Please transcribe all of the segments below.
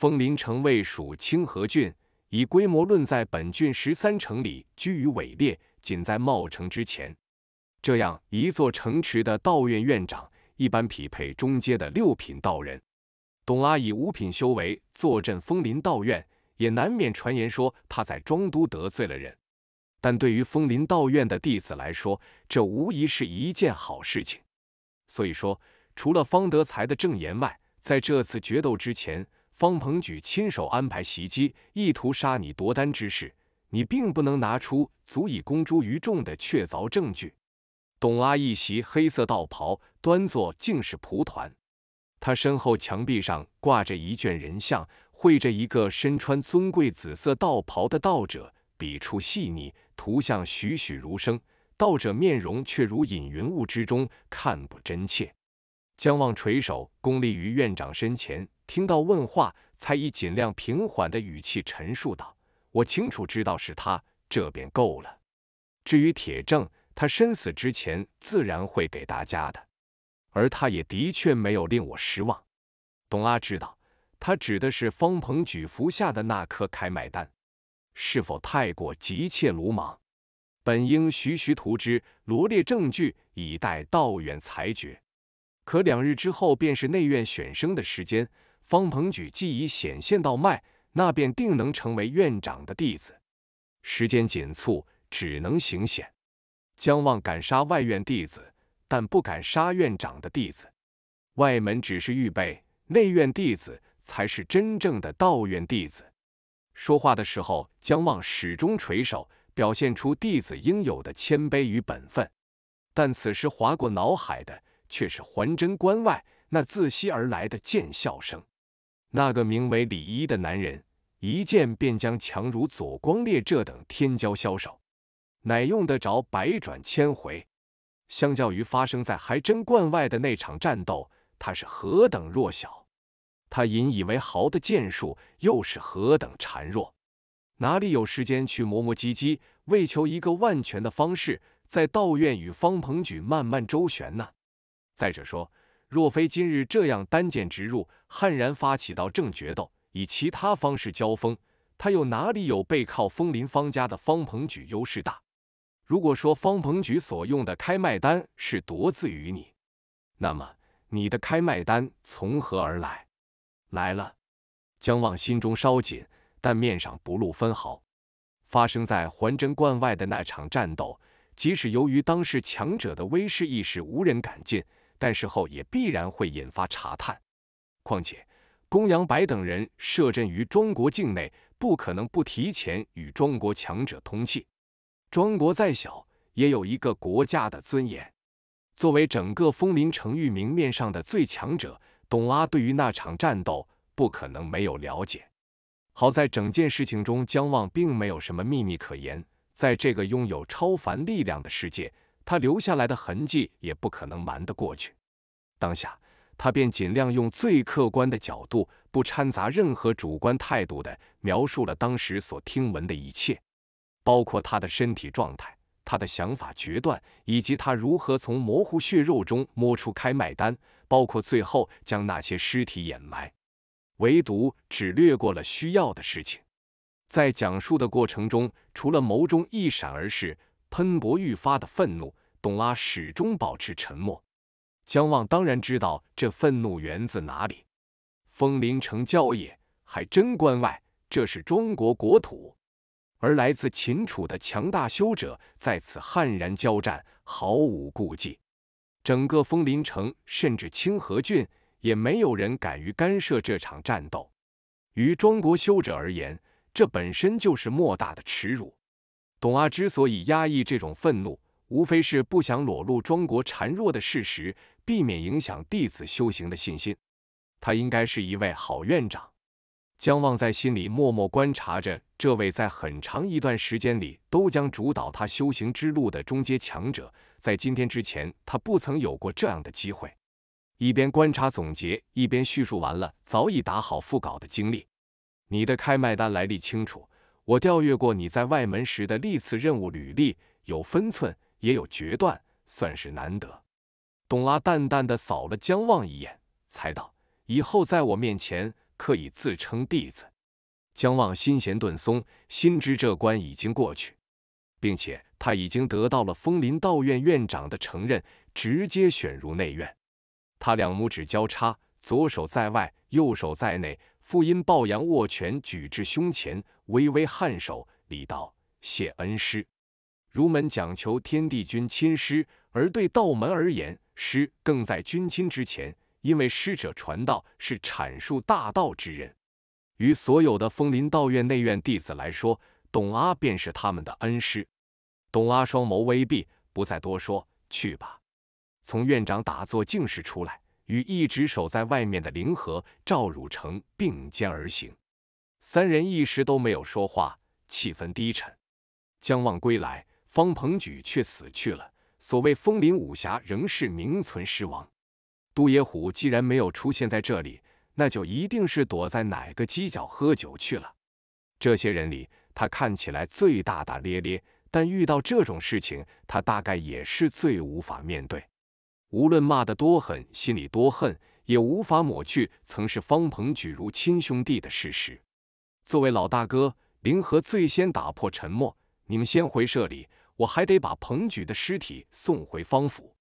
枫林城位属清河郡，以规模论，在本郡十三城里居于尾列，仅在茂城之前。这样一座城池的道院院长，一般匹配中阶的六品道人。董阿以五品修为坐镇枫林道院，也难免传言说他在庄都得罪了人。但对于枫林道院的弟子来说，这无疑是一件好事情。所以说，除了方德才的证言外，在这次决斗之前，方鹏举亲手安排袭击，意图杀你夺丹之事，你并不能拿出足以公诸于众的确凿证据。董阿一袭黑色道袍，端坐竟是蒲团。他身后墙壁上挂着一卷人像，绘着一个身穿尊贵紫色道袍的道者，笔触细腻，图像栩栩如生。道者面容却如隐云雾之中，看不真切。江望垂首恭立于院长身前，听到问话，才以尽量平缓的语气陈述道：“我清楚知道是他，这便够了。至于铁证。”他身死之前自然会给大家的，而他也的确没有令我失望。董阿知道，他指的是方鹏举服下的那颗开脉丹，是否太过急切鲁莽？本应徐徐图之，罗列证据，以待道远裁决。可两日之后便是内院选生的时间，方鹏举既已显现到脉，那便定能成为院长的弟子。时间紧促，只能行险。姜望敢杀外院弟子，但不敢杀院长的弟子。外门只是预备，内院弟子才是真正的道院弟子。说话的时候，姜望始终垂首，表现出弟子应有的谦卑与本分。但此时划过脑海的，却是环真关外那自西而来的贱笑声。那个名为李一的男人，一剑便将强如左光烈这等天骄枭首。乃用得着百转千回？相较于发生在还真观外的那场战斗，他是何等弱小！他引以为豪的剑术又是何等孱弱！哪里有时间去磨磨唧唧，为求一个万全的方式，在道院与方鹏举慢慢周旋呢？再者说，若非今日这样单剑直入，悍然发起到正决斗，以其他方式交锋，他又哪里有背靠枫林方家的方鹏举优势大？如果说方鹏举所用的开脉丹是夺自于你，那么你的开脉丹从何而来？来了。江望心中稍紧，但面上不露分毫。发生在环真观外的那场战斗，即使由于当时强者的威势一时无人敢进，但事后也必然会引发查探。况且公羊白等人设阵于中国境内，不可能不提前与中国强者通气。庄国再小，也有一个国家的尊严。作为整个枫林城域明面上的最强者，董阿对于那场战斗不可能没有了解。好在整件事情中，姜望并没有什么秘密可言。在这个拥有超凡力量的世界，他留下来的痕迹也不可能瞒得过去。当下，他便尽量用最客观的角度，不掺杂任何主观态度的描述了当时所听闻的一切。包括他的身体状态、他的想法决断，以及他如何从模糊血肉中摸出开脉丹，包括最后将那些尸体掩埋，唯独只略过了需要的事情。在讲述的过程中，除了眸中一闪而逝、喷薄愈发的愤怒，董拉始终保持沉默。姜望当然知道这愤怒源自哪里，枫林城郊野，还真关外，这是中国国土。而来自秦楚的强大修者在此悍然交战，毫无顾忌。整个枫林城，甚至清河郡，也没有人敢于干涉这场战斗。于庄国修者而言，这本身就是莫大的耻辱。董阿之所以压抑这种愤怒，无非是不想裸露庄国孱弱的事实，避免影响弟子修行的信心。他应该是一位好院长。江望在心里默默观察着这位在很长一段时间里都将主导他修行之路的中阶强者，在今天之前，他不曾有过这样的机会。一边观察总结，一边叙述完了早已打好副稿的经历。你的开卖单来历清楚，我调阅过你在外门时的历次任务履历，有分寸，也有决断，算是难得。董拉淡淡的扫了姜望一眼，猜道：以后在我面前。可以自称弟子。姜望心弦顿松，心知这关已经过去，并且他已经得到了枫林道院院长的承认，直接选入内院。他两拇指交叉，左手在外，右手在内，复阴抱阳握拳举至胸前，微微颔首，礼道：“谢恩师。”儒门讲求天地君亲师，而对道门而言，师更在君亲之前，因为师者传道是阐述大道之人。于所有的枫林道院内院弟子来说，董阿便是他们的恩师。董阿双眸微闭，不再多说，去吧。从院长打坐静室出来，与一直守在外面的凌和、赵汝成并肩而行，三人一时都没有说话，气氛低沉。将望归来，方鹏举却死去了。所谓风林武侠，仍是名存实亡。杜野虎既然没有出现在这里，那就一定是躲在哪个犄角喝酒去了。这些人里，他看起来最大大咧咧，但遇到这种事情，他大概也是最无法面对。无论骂得多狠，心里多恨，也无法抹去曾是方鹏举如亲兄弟的事实。作为老大哥，林和最先打破沉默：“你们先回社里，我还得把彭举的尸体送回方府。”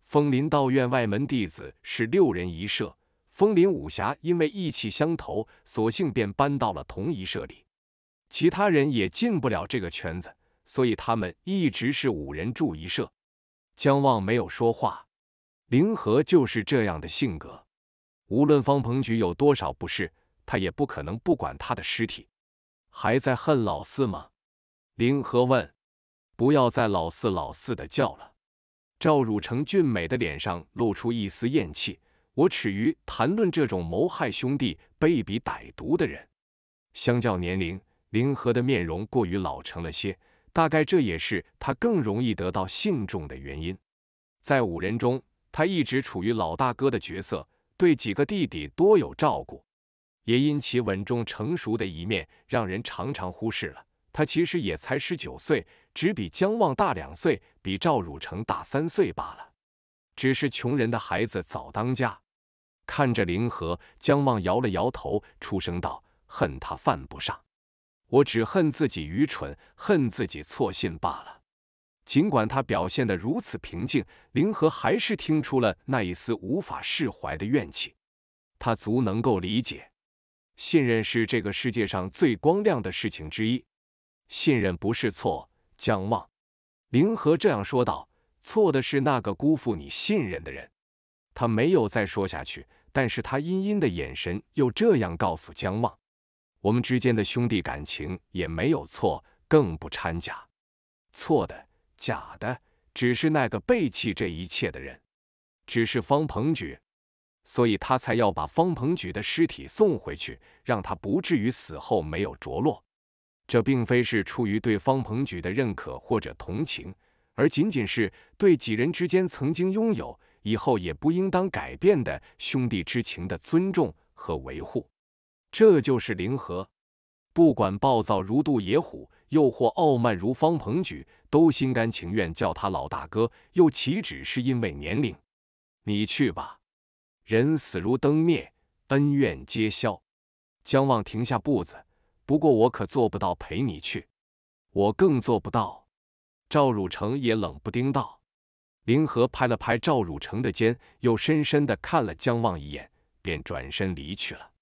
枫林道院外门弟子是六人一社，枫林武侠因为意气相投，索性便搬到了同一社里。其他人也进不了这个圈子，所以他们一直是五人住一社。江望没有说话。林河就是这样的性格，无论方鹏举有多少不是，他也不可能不管他的尸体。还在恨老四吗？林河问。不要再老四老四的叫了。赵汝成俊美的脸上露出一丝厌弃。我耻于谈论这种谋害兄弟、卑鄙歹毒的人。相较年龄，林和的面容过于老成了些，大概这也是他更容易得到信众的原因。在五人中。他一直处于老大哥的角色，对几个弟弟多有照顾，也因其稳重成熟的一面，让人常常忽视了。他其实也才十九岁，只比姜望大两岁，比赵汝成大三岁罢了。只是穷人的孩子早当家。看着林和，姜望摇了摇头，出声道：“恨他犯不上，我只恨自己愚蠢，恨自己错信罢了。”尽管他表现得如此平静，林和还是听出了那一丝无法释怀的怨气。他足能够理解，信任是这个世界上最光亮的事情之一。信任不是错，江望。林和这样说道：“错的是那个辜负你信任的人。”他没有再说下去，但是他阴阴的眼神又这样告诉江望：“我们之间的兄弟感情也没有错，更不掺假。错的。”假的，只是那个背弃这一切的人，只是方鹏举，所以他才要把方鹏举的尸体送回去，让他不至于死后没有着落。这并非是出于对方鹏举的认可或者同情，而仅仅是对几人之间曾经拥有、以后也不应当改变的兄弟之情的尊重和维护。这就是灵和。不管暴躁如杜野虎，又或傲慢如方鹏举，都心甘情愿叫他老大哥，又岂止是因为年龄？你去吧，人死如灯灭，恩怨皆消。江望停下步子，不过我可做不到陪你去，我更做不到。赵汝成也冷不丁道。林和拍了拍赵汝成的肩，又深深的看了姜望一眼，便转身离去了。